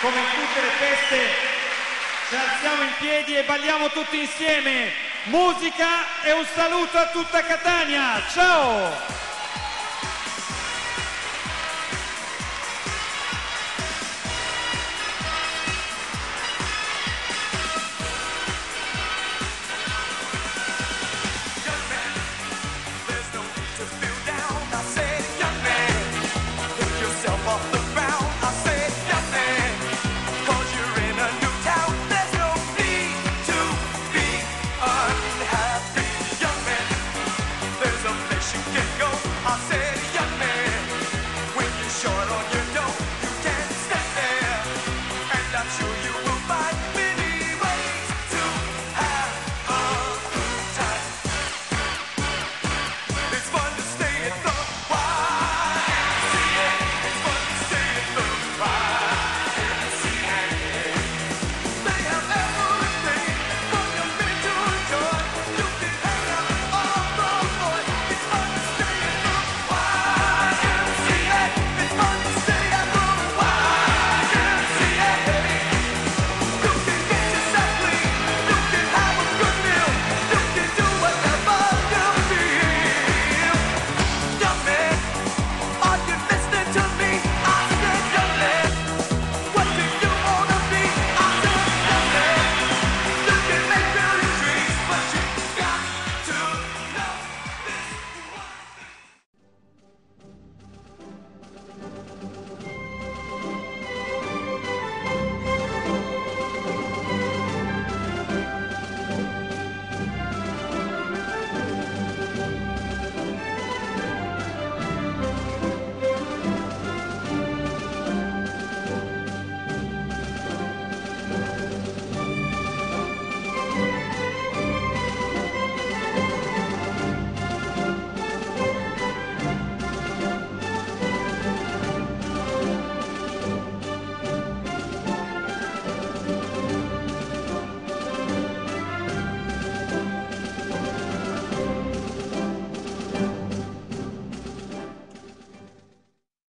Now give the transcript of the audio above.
come in tutte le feste, ci alziamo in piedi e balliamo tutti insieme. Musica e un saluto a tutta Catania. Ciao!